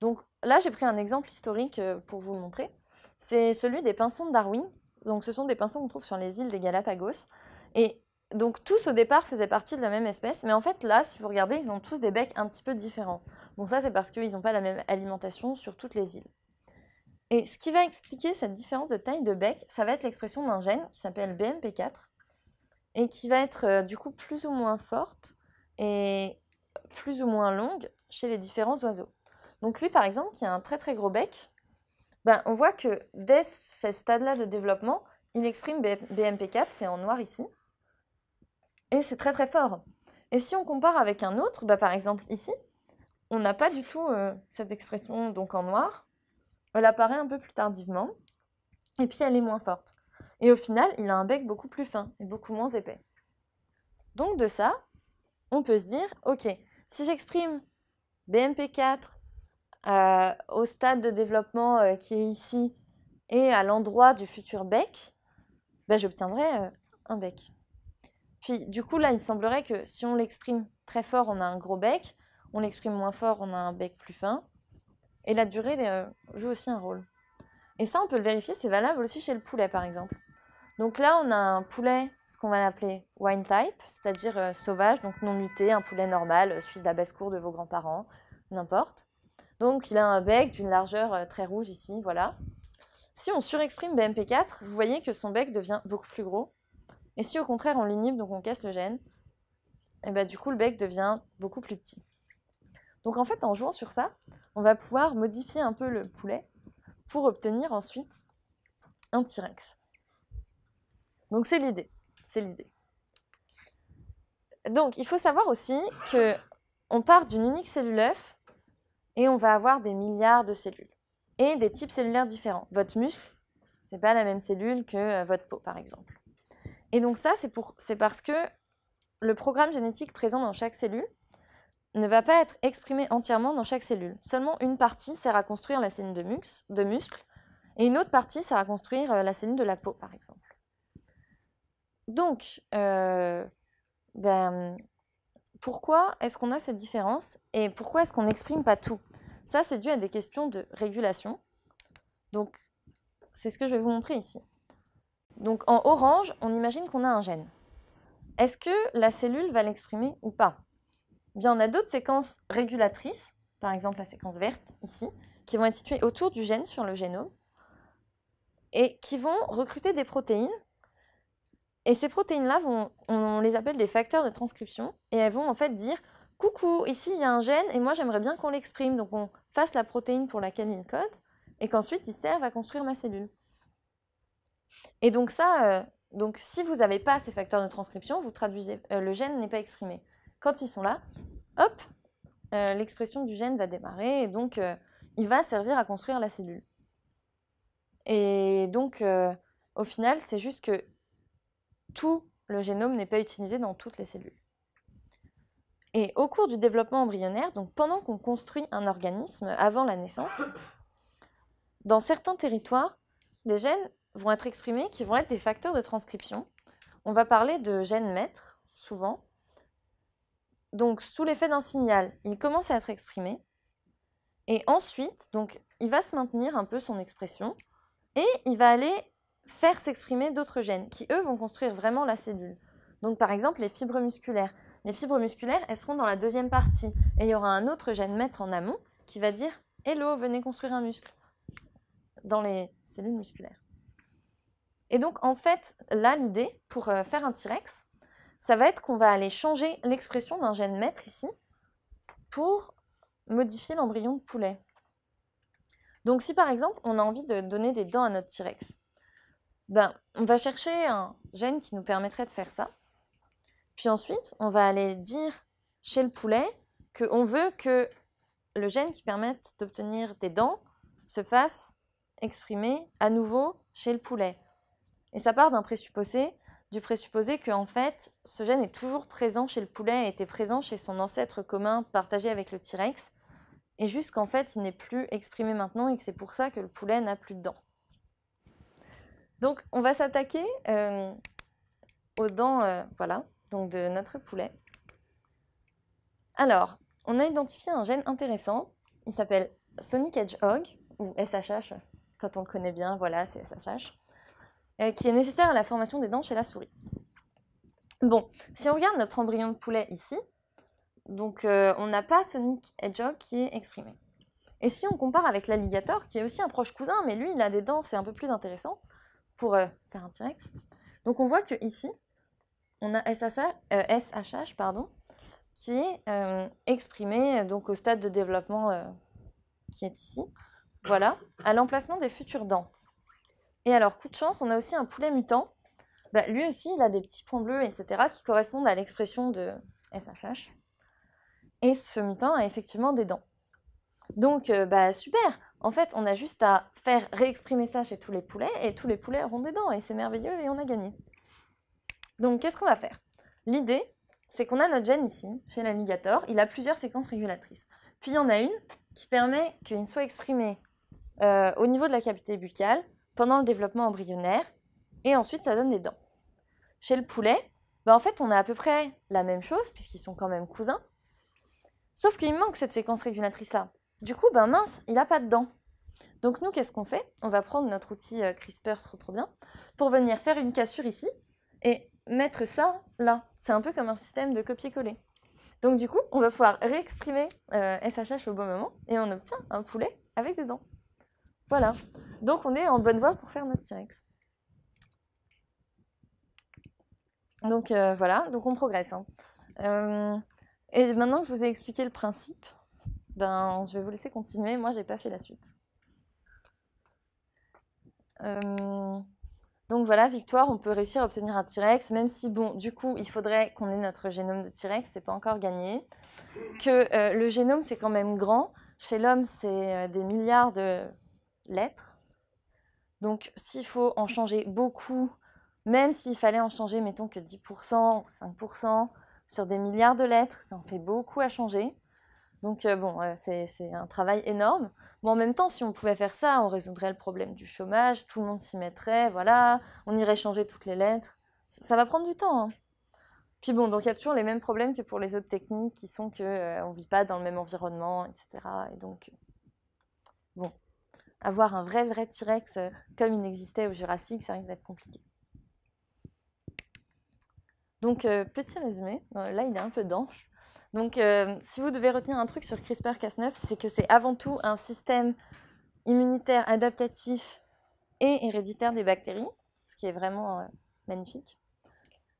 Donc là j'ai pris un exemple historique euh, pour vous montrer. C'est celui des pinsons de Darwin. Donc ce sont des pinsons qu'on trouve sur les îles des Galapagos. Et donc tous au départ faisaient partie de la même espèce, mais en fait là, si vous regardez, ils ont tous des becs un petit peu différents. Bon ça c'est parce qu'ils n'ont pas la même alimentation sur toutes les îles. Et ce qui va expliquer cette différence de taille de bec, ça va être l'expression d'un gène qui s'appelle BMP4 et qui va être euh, du coup plus ou moins forte et plus ou moins longue chez les différents oiseaux. Donc lui par exemple qui a un très très gros bec, ben, on voit que dès ce stade-là de développement, il exprime BMP4, c'est en noir ici, et c'est très très fort. Et si on compare avec un autre, bah, par exemple ici, on n'a pas du tout euh, cette expression donc en noir. Elle apparaît un peu plus tardivement, et puis elle est moins forte. Et au final, il a un bec beaucoup plus fin et beaucoup moins épais. Donc de ça, on peut se dire, ok, si j'exprime BMP4 euh, au stade de développement euh, qui est ici et à l'endroit du futur bec, bah, j'obtiendrai un bec. Puis du coup, là, il semblerait que si on l'exprime très fort, on a un gros bec. On l'exprime moins fort, on a un bec plus fin. Et la durée euh, joue aussi un rôle. Et ça, on peut le vérifier, c'est valable aussi chez le poulet, par exemple. Donc là, on a un poulet, ce qu'on va appeler wine type, c'est-à-dire euh, sauvage, donc non muté, un poulet normal, euh, celui de la basse-cour de vos grands-parents, n'importe. Donc il a un bec d'une largeur très rouge ici, voilà. Si on surexprime BMP4, vous voyez que son bec devient beaucoup plus gros et si au contraire on l'inhibe, donc on casse le gène, et eh ben, du coup le bec devient beaucoup plus petit. Donc en fait en jouant sur ça, on va pouvoir modifier un peu le poulet pour obtenir ensuite un T-Rex. Donc c'est l'idée, c'est l'idée. Donc il faut savoir aussi que on part d'une unique cellule œuf et on va avoir des milliards de cellules et des types cellulaires différents. Votre muscle, c'est pas la même cellule que euh, votre peau par exemple. Et donc ça, c'est parce que le programme génétique présent dans chaque cellule ne va pas être exprimé entièrement dans chaque cellule. Seulement une partie sert à construire la cellule de muscle et une autre partie sert à construire euh, la cellule de la peau, par exemple. Donc, euh, ben, pourquoi est-ce qu'on a cette différence et pourquoi est-ce qu'on n'exprime pas tout? Ça, c'est dû à des questions de régulation. Donc, c'est ce que je vais vous montrer ici. Donc en orange, on imagine qu'on a un gène. Est-ce que la cellule va l'exprimer ou pas? Bien, on a d'autres séquences régulatrices, par exemple la séquence verte ici, qui vont être situées autour du gène sur le génome et qui vont recruter des protéines. Et ces protéines-là, on les appelle des facteurs de transcription et elles vont en fait dire coucou, ici il y a un gène et moi j'aimerais bien qu'on l'exprime. Donc on fasse la protéine pour laquelle il code et qu'ensuite il serve à construire ma cellule. Et donc ça, euh, si vous n'avez pas ces facteurs de transcription, vous traduisez, euh, le gène n'est pas exprimé. Quand ils sont là, hop, euh, l'expression du gène va démarrer et donc il va servir à construire la cellule. Et donc au final, c'est juste que tout le génome n'est pas utilisé dans toutes les cellules. Et au cours du développement embryonnaire, donc pendant qu'on construit un organisme avant la naissance, dans certains territoires, des gènes vont être exprimés qui vont être des facteurs de transcription. On va parler de gènes maîtres, souvent. Donc, sous l'effet d'un signal, il commence à être exprimé. Et ensuite, donc, il va se maintenir un peu son expression. Et il va aller faire s'exprimer d'autres gènes qui, eux, vont construire vraiment la cellule. Donc, par exemple, les fibres musculaires. Les fibres musculaires, elles seront dans la deuxième partie. Et il y aura un autre gène maître en amont qui va dire Hello, venez construire un muscle dans les cellules musculaires. Et donc, en fait, là, l'idée pour euh, faire un T-Rex, ça va être qu'on va aller changer l'expression d'un gène maître ici pour modifier l'embryon de poulet. Donc, si par exemple, on a envie de donner des dents à notre T-Rex, ben, on va chercher un gène qui nous permettrait de faire ça. Puis ensuite, on va aller dire chez le poulet qu'on veut que le gène qui permette d'obtenir des dents se fasse exprimer à nouveau chez le poulet. Et ça part d'un présupposé, du présupposé que en fait, ce gène est toujours présent chez le poulet, était présent chez son ancêtre commun partagé avec le T-Rex, et juste qu'en fait, il n'est plus exprimé maintenant et que c'est pour ça que le poulet n'a plus de dents. Donc, on va s'attaquer euh, aux dents, euh, voilà, donc de notre poulet. Alors, on a identifié un gène intéressant. Il s'appelle Sonic Hedgehog, ou SHH, quand on le connaît bien, voilà, c'est SHH, qui est nécessaire à la formation des dents chez la souris. Bon, si on regarde notre embryon de poulet ici, donc euh, on n'a pas Sonic Hedgehog qui est exprimé. Et si on compare avec l'alligator, qui est aussi un proche cousin, mais lui il a des dents, c'est un peu plus intéressant pour euh, faire un T-Rex. Donc on voit que ici, on a SHH, pardon, qui est euh, exprimé donc au stade de développement euh, qui est ici. Voilà, à l'emplacement des futures dents. Et alors, coup de chance, on a aussi un poulet mutant. Bah, lui aussi, il a des petits points bleus, etc., qui correspondent à l'expression de SHH. Et ce mutant a effectivement des dents. Donc, euh, bah, super En fait, on a juste à faire réexprimer ça chez tous les poulets, et tous les poulets auront des dents, et c'est merveilleux, et on a gagné. Donc, qu'est-ce qu'on va faire? L'idée, c'est qu'on a notre gène ici, chez l'alligator, il a plusieurs séquences régulatrices. Puis il y en a une qui permet qu'il soit exprimé euh, au niveau de la cavité buccale pendant le développement embryonnaire, et ensuite ça donne des dents. Chez le poulet, bah, en fait on a à peu près la même chose, puisqu'ils sont quand même cousins, sauf qu'il manque cette séquence régulatrice-là. Du coup, ben mince, il n'a pas de dents. Donc nous, qu'est-ce qu'on fait? On va prendre notre outil euh, CRISPR, trop trop bien, pour venir faire une cassure ici, et mettre ça là. C'est un peu comme un système de copier-coller. Donc du coup, on va pouvoir réexprimer euh, SHH au bon moment et on obtient un poulet avec des dents. Voilà. Donc on est en bonne voie pour faire notre T-Rex. Donc euh, voilà, donc on progresse. hein. Euh, et maintenant que je vous ai expliqué le principe, ben je vais vous laisser continuer. Moi, j'ai pas fait la suite. Euh, donc voilà, victoire, on peut réussir à obtenir un T-Rex, même si, bon, du coup, il faudrait qu'on ait notre génome de T-Rex, c'est pas encore gagné. Que le génome, c'est quand même grand. Chez l'homme, c'est des milliards de lettres. Donc, s'il faut en changer beaucoup, même s'il fallait en changer, mettons que 10% ou 5% sur des milliards de lettres, ça en fait beaucoup à changer. Donc, euh, bon, euh, c'est un travail énorme. Mais en même temps, si on pouvait faire ça, on résoudrait le problème du chômage, tout le monde s'y mettrait, voilà, on irait changer toutes les lettres. Ça, va prendre du temps. hein. Puis bon, donc il y a toujours les mêmes problèmes que pour les autres techniques qui sont que euh, on vit pas dans le même environnement, etc. Et donc, avoir un vrai, vrai T-Rex euh, comme il existait au Jurassique, ça risque d'être compliqué. Donc, euh, petit résumé, Euh, là il est un peu dense. Donc, si vous devez retenir un truc sur CRISPR-Cas9, c'est que c'est avant tout un système immunitaire adaptatif et héréditaire des bactéries, ce qui est vraiment magnifique.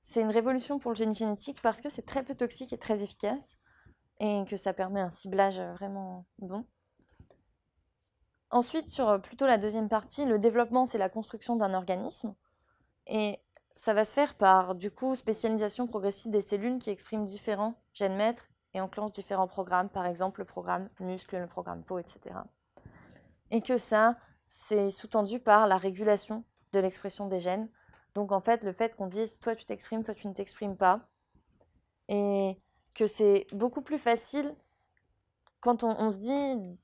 C'est une révolution pour le génie génétique parce que c'est très peu toxique et très efficace et que ça permet un ciblage vraiment bon. Ensuite, sur euh, plutôt la deuxième partie, le développement, c'est la construction d'un organisme. Et ça va se faire par, du coup, spécialisation progressive des cellules qui expriment différents gènes maîtres et enclenchent différents programmes, par exemple le programme muscle, le programme peau, etc. Et que ça, c'est sous-tendu par la régulation de l'expression des gènes. Donc en fait, le fait qu'on dise toi tu t'exprimes, toi tu ne t'exprimes pas, et que c'est beaucoup plus facile quand on, on se dit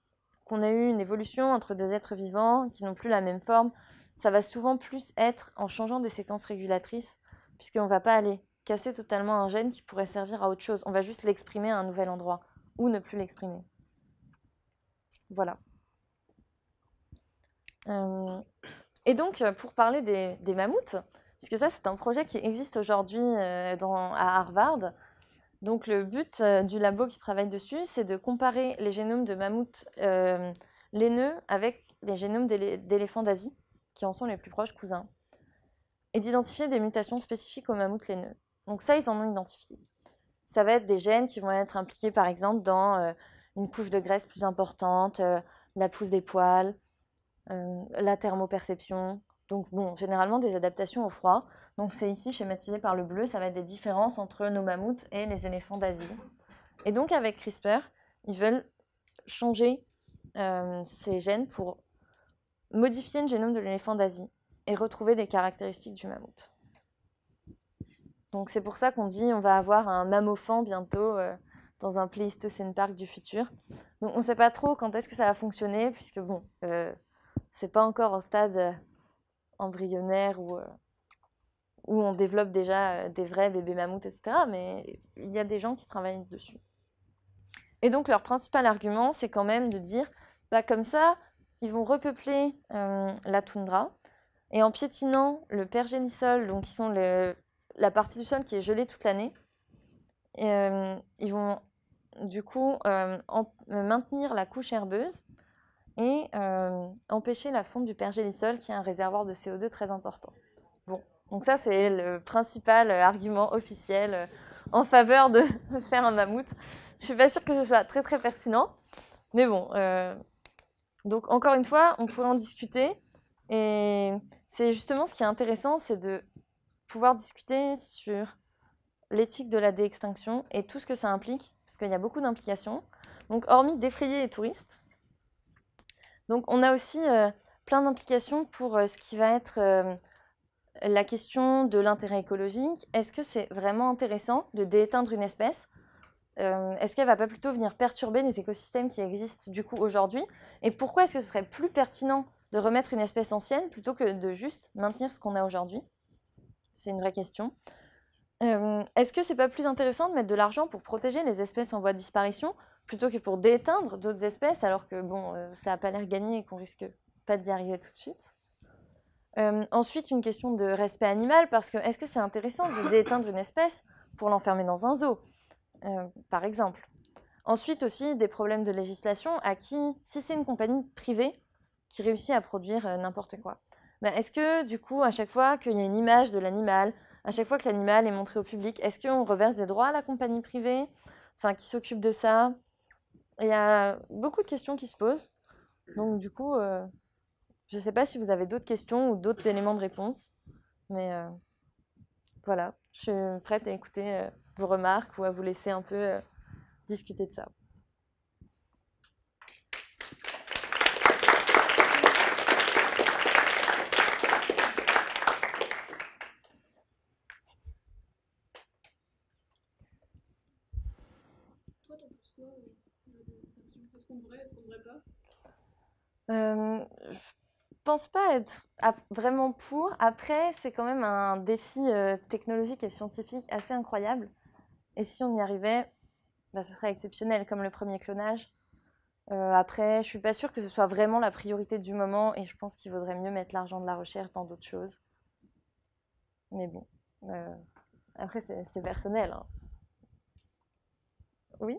qu'on a eu une évolution entre deux êtres vivants qui n'ont plus la même forme, ça va souvent plus être en changeant des séquences régulatrices, puisqu'on ne va pas aller casser totalement un gène qui pourrait servir à autre chose. On va juste l'exprimer à un nouvel endroit, ou ne plus l'exprimer. Voilà. Euh, et donc, pour parler des, mammouths, puisque ça, c'est un projet qui existe aujourd'hui euh, à Harvard. Donc, le but euh, du labo qui travaille dessus, c'est de comparer les génomes de mammouths euh, laineux avec les génomes d'élé- d'éléphants d'Asie, qui en sont les plus proches cousins, et d'identifier des mutations spécifiques aux mammouths laineux. Donc, ça, ils en ont identifié. Ça va être des gènes qui vont être impliqués, par exemple, dans euh, une couche de graisse plus importante, la pousse des poils, la thermoperception. Donc, bon, généralement des adaptations au froid. Donc, c'est ici schématisé par le bleu, ça va être des différences entre nos mammouths et les éléphants d'Asie. Et donc, avec CRISPR, ils veulent changer euh, ces gènes pour modifier le génome de l'éléphant d'Asie et retrouver des caractéristiques du mammouth. Donc, c'est pour ça qu'on dit on va avoir un mammophant bientôt euh, dans un Pleistocène Park du futur. Donc on ne sait pas trop quand est-ce que ça va fonctionner, puisque bon, euh, c'est pas encore au stade embryonnaire où, euh, où on développe déjà euh, des vrais bébés mammouths, etc. Mais il y a des gens qui travaillent dessus. Et donc leur principal argument, c'est quand même de dire, bah, comme ça, ils vont repeupler euh, la toundra, et en piétinant le pergélisol, donc qui sont la partie du sol qui est gelée toute l'année, ils vont du coup en- maintenir la couche herbeuse et euh, empêcher la fonte du pergélisol qui est un réservoir de CO2 très important. Bon, donc ça c'est le principal euh, argument officiel euh, en faveur de faire un mammouth. Je suis pas sûre que ce soit très très pertinent, mais bon. donc encore une fois, on pourrait en discuter et c'est justement ce qui est intéressant, c'est de pouvoir discuter sur l'éthique de la déextinction et tout ce que ça implique, parce qu'il y a beaucoup d'implications. Donc, hormis d'effrayer les touristes, donc on a aussi euh, plein d'implications pour euh, ce qui va être euh, la question de l'intérêt écologique. Est-ce que c'est vraiment intéressant de dééteindre une espèce? Est-ce qu'elle va pas plutôt venir perturber les écosystèmes qui existent du coup aujourd'hui? Et pourquoi est-ce que ce serait plus pertinent de remettre une espèce ancienne plutôt que de juste maintenir ce qu'on a aujourd'hui? C'est une vraie question. Est-ce que c'est pas plus intéressant de mettre de l'argent pour protéger les espèces en voie de disparition plutôt que pour déteindre d'autres espèces alors que bon, euh, ça n'a pas l'air gagné et qu'on risque pas d'y arriver tout de suite. Euh, Ensuite, une question de respect animal parce que est-ce que c'est intéressant de déteindre une espèce pour l'enfermer dans un zoo, euh, par exemple? Ensuite aussi des problèmes de législation à qui, si c'est une compagnie privée qui réussit à produire n'importe quoi, ben, est-ce que du coup à chaque fois qu'il y a une image de l'animal, à chaque fois que l'animal est montré au public, est-ce qu'on reverse des droits à la compagnie privée? Enfin, qui s'occupe de ça? Il y a beaucoup de questions qui se posent. Donc, du coup, euh, je ne sais pas si vous avez d'autres questions ou d'autres éléments de réponse. Mais euh, voilà, je suis prête à écouter euh, vos remarques ou à vous laisser un peu discuter de ça. Toi, t'en penses quoi euh, de la déextinction Est-ce qu'on devrait, est-ce qu'on devrait pas Euh, je pense pas être vraiment pour. Après, c'est quand même un défi euh, technologique et scientifique assez incroyable. Et si on y arrivait, bah, ce serait exceptionnel, comme le premier clonage. Euh, après, je suis pas sûre que ce soit vraiment la priorité du moment, et je pense qu'il vaudrait mieux mettre l'argent de la recherche dans d'autres choses. Mais bon, euh, après, c'est personnel. hein. Oui?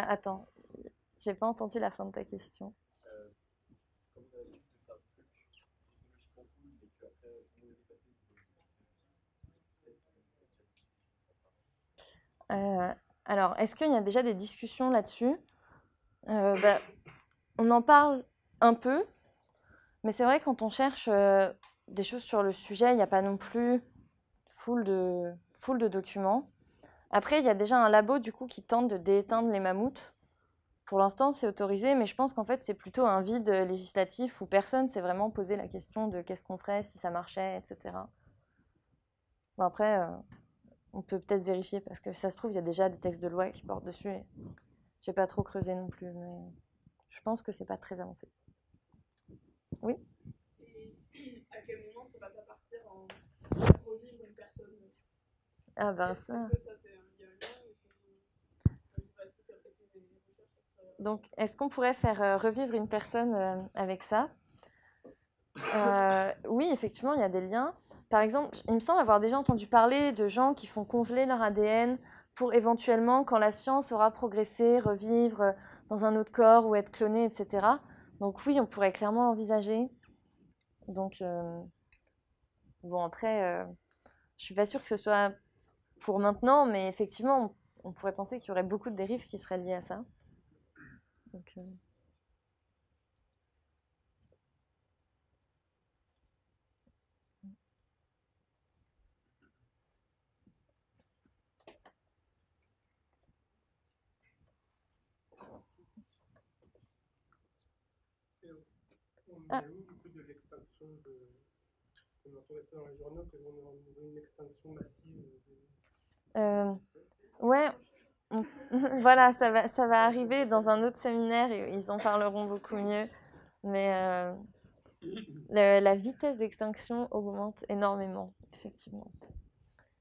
Ah, attends, j'ai pas entendu la fin de ta question. Euh, alors, est-ce qu'il y a déjà des discussions là-dessus? Euh, bah, On en parle un peu, mais c'est vrai quand on cherche euh, des choses sur le sujet, il n'y a pas non plus full de, full de documents. Après, il y a déjà un labo du coup qui tente de dééteindre les mammouths. Pour l'instant, c'est autorisé, mais je pense qu'en fait, c'est plutôt un vide législatif où personne s'est vraiment posé la question de qu'est-ce qu'on ferait si ça marchait, etc. Bon, après, euh, on peut peut-être vérifier parce que ça se trouve, il y a déjà des textes de loi qui portent dessus. Et j'ai pas trop creusé non plus, mais je pense que c'est pas très avancé. Et à quel moment pas partir en une personne Ah ben ça. Donc, est-ce qu'on pourrait faire euh, revivre une personne euh, avec ça? Euh, Oui, effectivement, il y a des liens. Par exemple, il me semble avoir déjà entendu parler de gens qui font congeler leur ADN pour éventuellement, quand la science aura progressé, revivre dans un autre corps ou être cloné, etc. Donc oui, on pourrait clairement l'envisager. Donc, euh, bon, après, euh, je suis pas sûre que ce soit pour maintenant, mais effectivement, on, on pourrait penser qu'il y aurait beaucoup de dérives qui seraient liées à ça. Donc, euh, On Ah. est où du coup de l'extinction de Ça m'intéressait dans les journaux que l'on a une extinction massive. Euh, ouais, voilà, ça va, ça va arriver dans un autre séminaire et ils en parleront beaucoup mieux. Mais euh, la vitesse d'extinction augmente énormément, effectivement.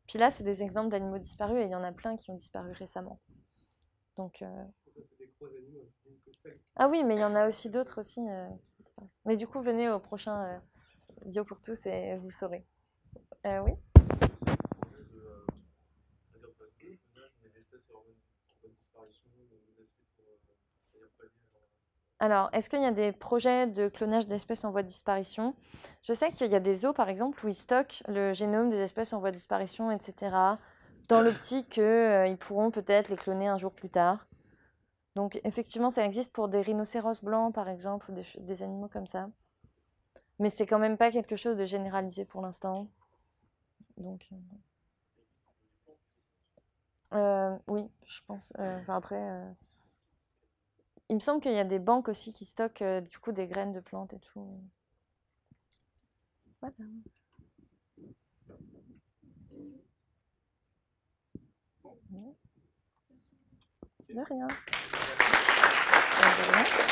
Puis là, c'est des exemples d'animaux disparus et il y en a plein qui ont disparu récemment. Donc, euh, ah oui, mais il y en a aussi d'autres aussi qui disparaissent. Mais du coup, venez au prochain Bio pour tous et vous saurez. Oui? Alors, est-ce qu'il y a des projets de clonage d'espèces en voie de disparition? Je sais qu'il y a des zoos, par exemple, où ils stockent le génome des espèces en voie de disparition, etc., dans l'optique qu'ils pourront peut-être les cloner un jour plus tard. Donc, effectivement, ça existe pour des rhinocéros blancs, par exemple, ou des, animaux comme ça. Mais c'est quand même pas quelque chose de généralisé pour l'instant. Donc, euh, euh, oui, je pense. Euh, enfin, après, euh, il me semble qu'il y a des banques aussi qui stockent euh, du coup des graines de plantes et tout. Voilà. De rien. De rien.